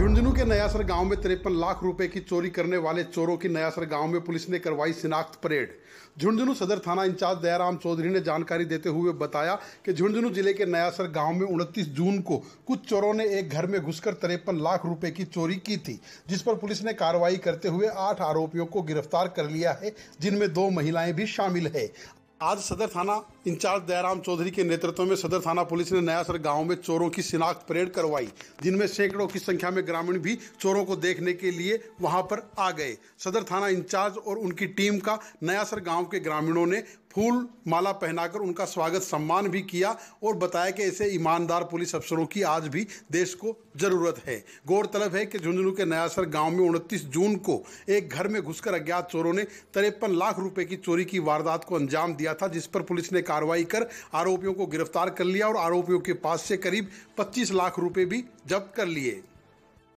झुंझुनू के नयासर गाँव में तिरपन लाख रुपए की चोरी करने वाले चोरों की नयासर गाँव में पुलिस ने करवाई शिनाख्त परेड। झुंझुनू सदर थाना इंचार्ज दयाराम चौधरी ने जानकारी देते हुए बताया कि झुंझुनू ज़िले के नयासर गाँव में 29 जून को कुछ चोरों ने एक घर में घुसकर तिरपन लाख रुपए की चोरी की थी, जिस पर पुलिस ने कार्रवाई करते हुए आठ आरोपियों को गिरफ़्तार कर लिया है, जिनमें दो महिलाएँ भी शामिल है। आज सदर थाना इंचार्ज दयाराम चौधरी के नेतृत्व में सदर थाना पुलिस ने नयासर गाँव में चोरों की शिनाख्त परेड करवाई, जिनमें सैकड़ों की संख्या में ग्रामीण भी चोरों को देखने के लिए वहाँ पर आ गए। सदर थाना इंचार्ज और उनकी टीम का नयासर गाँव के ग्रामीणों ने फूल माला पहनाकर उनका स्वागत सम्मान भी किया और बताया कि ऐसे ईमानदार पुलिस अफसरों की आज भी देश को ज़रूरत है। गौरतलब है कि झुंझुनू के नयासर गाँव में उनतीस जून को एक घर में घुसकर अज्ञात चोरों ने तिरपन लाख रुपए की चोरी की वारदात को अंजाम दिया था, जिस पर पुलिस ने कार्रवाई कर आरोपियों को गिरफ़्तार कर लिया और आरोपियों के पास से करीब 25 लाख रुपए भी जब्त कर लिए।